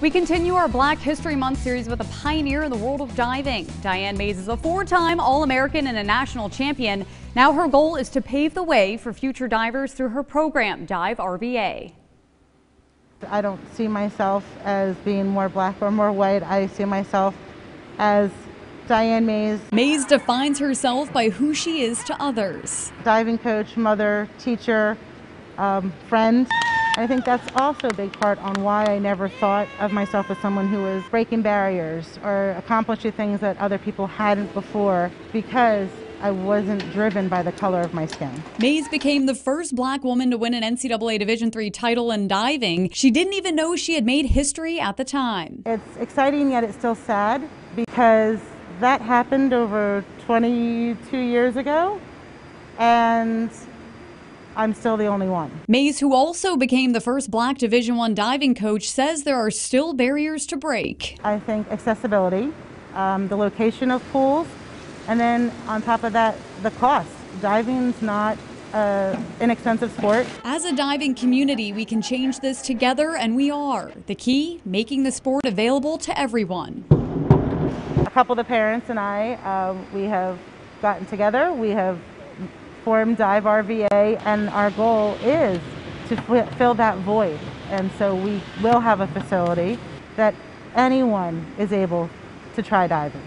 We continue our Black History Month series with a pioneer in the world of diving. Diane Maiese is a four-time All-American and a national champion. Now her goal is to pave the way for future divers through her program, Dive RVA. I don't see myself as being more black or more white. I see myself as Diane Maiese. Maiese defines herself by who she is to others. Diving coach, mother, teacher, um, friend. I think that's also a big part on why I never thought of myself as someone who was breaking barriers or accomplishing things that other people hadn't before because I wasn't driven by the color of my skin. Maiese became the first black woman to win an NCAA Division III title in diving. She didn't even know she had made history at the time. It's exciting, yet it's still sad because that happened over 22 years ago. And I'm still the only one. Maiese, who also became the first black Division One diving coach, says there are still barriers to break. I think accessibility, um, the location of pools, and then on top of that, the cost. Diving's not an inexpensive sport. As a diving community, we can change this together, and we are. The key, making the sport available to everyone. A couple of the parents and I, um, we have gotten together. We have Dive RVA, and our goal is to fill that void. And so we will have a facility that anyone is able to try diving.